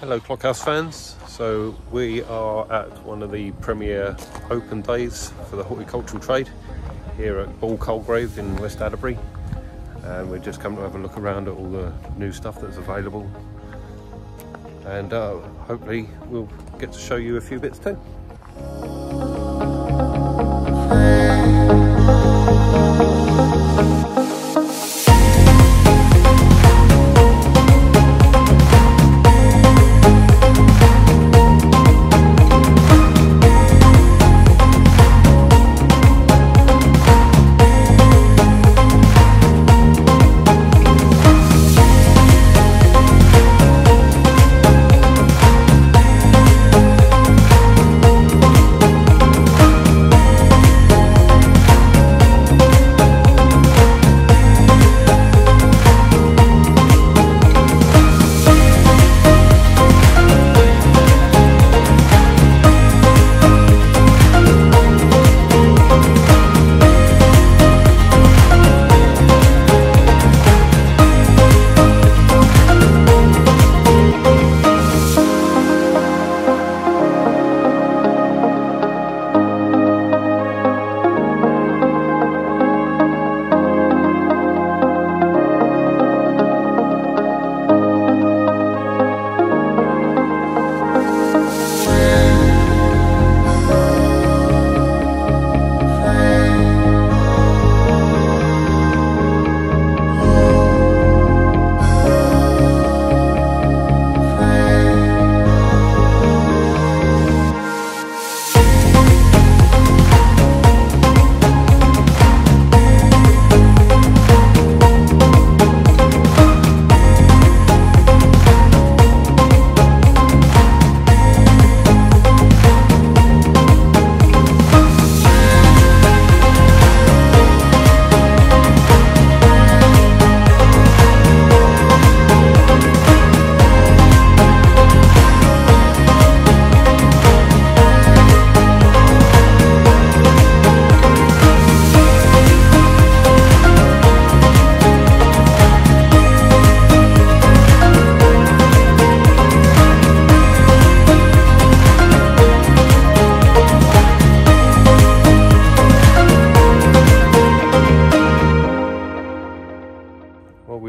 Hello Clockhouse fans. So we are at one of the premier open days for the horticultural trade here at Ball Colegrave in West Adderbury. And we're just come to have a look around at all the new stuff that's available. And uh, hopefully we'll get to show you a few bits too.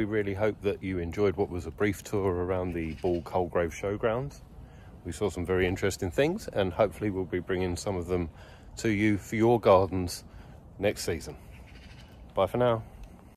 Really hope that you enjoyed what was a brief tour around the Ball Colegrave Showgrounds. We saw some very interesting things, and hopefully, we'll be bringing some of them to you for your gardens next season. Bye for now.